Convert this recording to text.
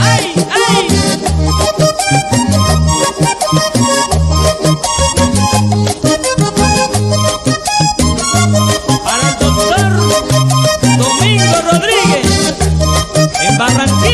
¡Ay, ay! Para el doctor Domingo Rodríguez en Barranquilla.